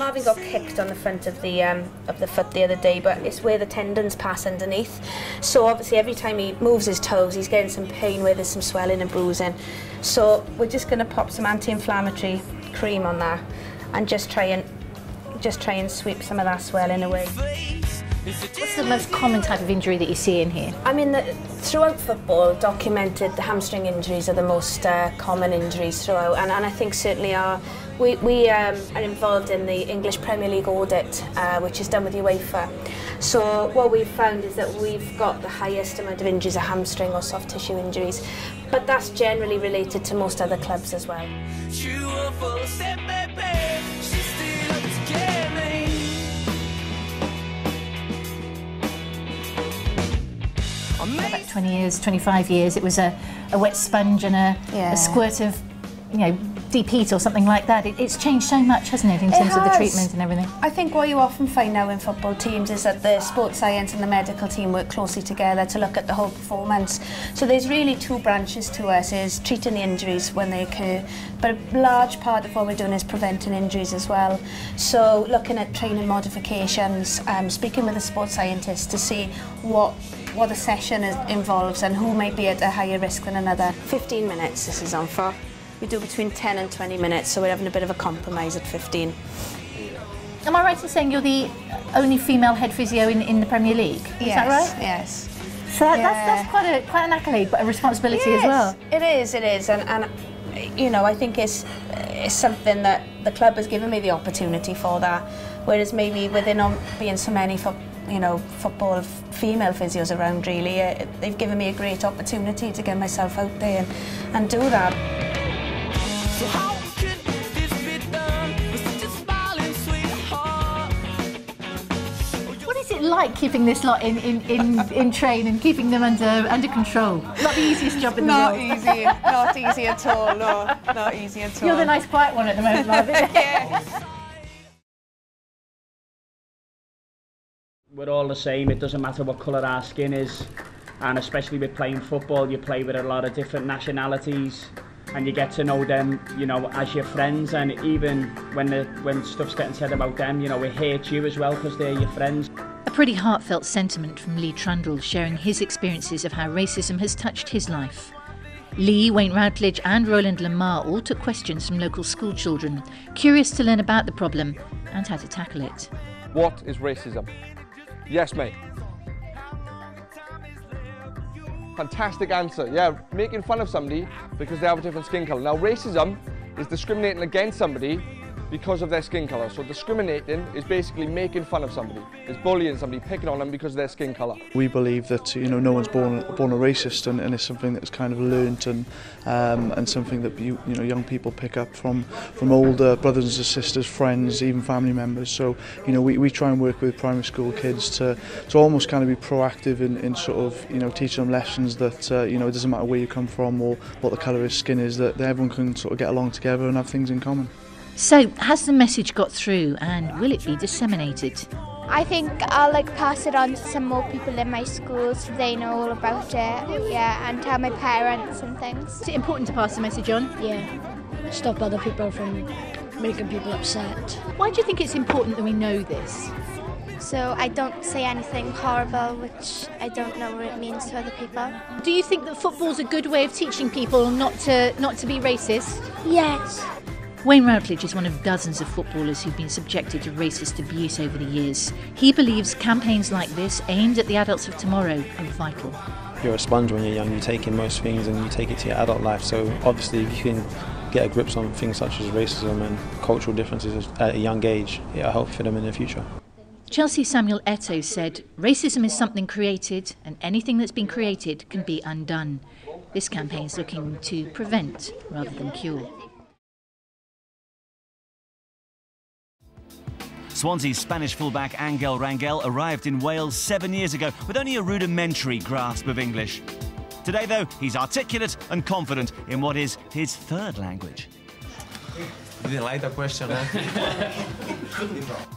Marvin got kicked on the front of the um, of the foot the other day, but it's where the tendons pass underneath. So obviously every time he moves his toes, he's getting some pain where there's some swelling and bruising. So we're just going to pop some anti-inflammatory cream on that and just try and just try and sweep some of that swelling away. What's the most common type of injury that you see in here? I mean, the, throughout football, documented the hamstring injuries are the most uh, common injuries throughout, and, and I think certainly are. We, we um, are involved in the English Premier League audit, uh, which is done with UEFA. So what we've found is that we've got the highest amount of injuries of hamstring or soft tissue injuries, but that's generally related to most other clubs as well. 20 years, 25 years, it was a, a wet sponge and a, Yeah. a squirt of, you know, deep heat or something like that. It, it's changed so much, hasn't it, in terms of the treatment and everything? I think what you often find now in football teams is that the sports science and the medical team work closely together to look at the whole performance. So there's really two branches to us, is treating the injuries when they occur, but a large part of what we're doing is preventing injuries as well. So looking at training modifications, um, speaking with the sports scientists to see what what the session is, involves and who may be at a higher risk than another. 15 minutes this is on for. We do between 10 and 20 minutes, so we're having a bit of a compromise at 15. Am I right in saying you're the only female head physio in, in the Premier League? Is that right? Yes. So that, Yeah. that's, that's quite, a, quite an accolade, but a responsibility as well. It is, it is. And, and you know, I think it's, it's something that the club has given me the opportunity for that. Whereas maybe with there um, not being so many for, you know, football female physios around really, uh, they've given me a great opportunity to get myself out there and, and do that. So how could this be done with such a smiling sweetheart? What is it like keeping this lot in, in, in, in train and keeping them under, under control? Not the easiest job in the Not world. Not easy, not easy at all, no, not easy at all. You're the nice quiet one at the moment, Marvin. We're all the same, it doesn't matter what colour our skin is. And especially with playing football, you play with a lot of different nationalities and you get to know them, you know, as your friends. And even when the, when stuff's getting said about them, you know, it hurts you as well because they're your friends. A pretty heartfelt sentiment from Lee Trundle sharing his experiences of how racism has touched his life. Lee, Wayne Routledge, and Roland Lamah all took questions from local school children, curious to learn about the problem and how to tackle it. What is racism? Yes, mate. Fantastic answer. Yeah, making fun of somebody because they have a different skin colour. Now, racism is discriminating against somebody because of their skin colour. So discriminating is basically making fun of somebody. It's bullying somebody, picking on them because of their skin colour. We believe that you know no one's born born a racist, and, and it's something that's kind of learnt and um, and something that you you know young people pick up from from older brothers and sisters, friends, even family members. So you know we, we try and work with primary school kids to to almost kind of be proactive in, in sort of you know teaching them lessons that uh, you know it doesn't matter where you come from or what the colour of skin is that, that everyone can sort of get along together and have things in common. So, has the message got through and will it be disseminated? I think I'll like pass it on to some more people in my school so they know all about it. Yeah, and tell my parents and things. Is it important to pass the message on? Yeah, stop other people from making people upset. Why do you think it's important that we know this? So I don't say anything horrible, which I don't know what it means to other people. Do you think that football's a good way of teaching people not to not to be racist? Yes. Wayne Routledge is one of dozens of footballers who've been subjected to racist abuse over the years. He believes campaigns like this, aimed at the adults of tomorrow, are vital. You're a sponge when you're young, you take in most things and you take it to your adult life. So, obviously, if you can get a grip on things such as racism and cultural differences at a young age, it'll help for them in the future. Chelsea Samuel Eto'o said, Racism is something created, and anything that's been created can be undone. This campaign is looking to prevent rather than cure. Swansea's Spanish fullback Angel Rangel arrived in Wales seven years ago with only a rudimentary grasp of English. Today, though, he's articulate and confident in what is his third language. You didn't like that question, huh?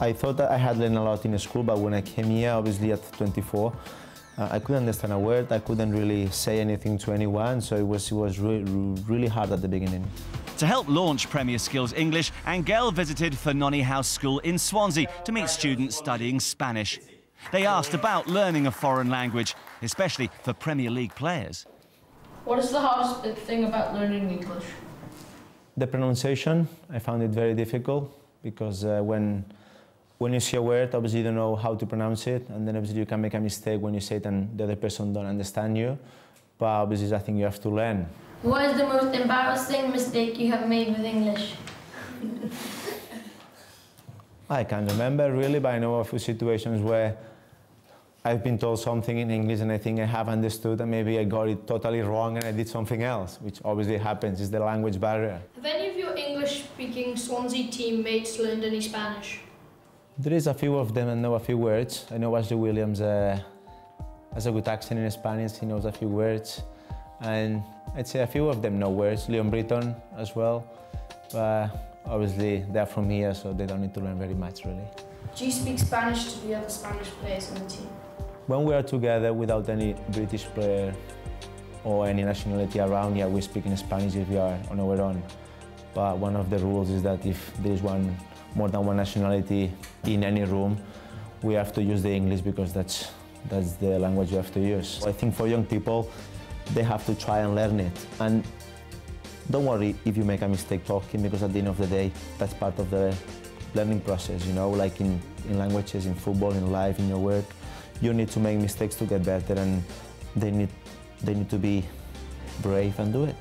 I thought that I had learned a lot in school, but when I came here, obviously at 24, Uh, I couldn't understand a word. I couldn't really say anything to anyone, so it was it was re really hard at the beginning. To help launch Premier Skills English, Angel visited Ffynone House School in Swansea to meet students studying Spanish. They asked about learning a foreign language, especially for Premier League players. What is the hardest thing about learning English? The pronunciation, I found it very difficult because uh, when when you see a word, obviously you don't know how to pronounce it, and then obviously you can make a mistake when you say it and the other person don't understand you. But obviously, I think you have to learn. What is the most embarrassing mistake you have made with English? I can't remember really, but I know a few situations where I've been told something in English and I think I have understood and maybe I got it totally wrong and I did something else, which obviously happens, is the language barrier. Have any of your English-speaking Swansea teammates learned any Spanish? There is a few of them and know a few words. I know Ashley Williams uh, has a good accent in Spanish, he knows a few words. And I'd say a few of them know words, Leon Britton as well. But obviously they're from here, so they don't need to learn very much really. Do you speak Spanish to the other Spanish players on the team? When we are together without any British player or any nationality around, yeah, we speak in Spanish if we are on our own. But one of the rules is that if there is one more than one nationality in any room, we have to use the English because that's that's the language you have to use. I think for young people, they have to try and learn it. And don't worry if you make a mistake talking because at the end of the day, that's part of the learning process, you know, like in, in languages, in football, in life, in your work. You need to make mistakes to get better and they need, they need to be brave and do it.